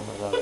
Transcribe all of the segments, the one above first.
from another.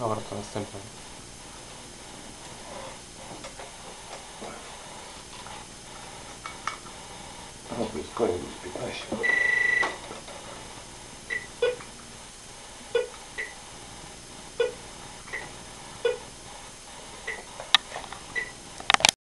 Następnym. O, to jest koniec 15.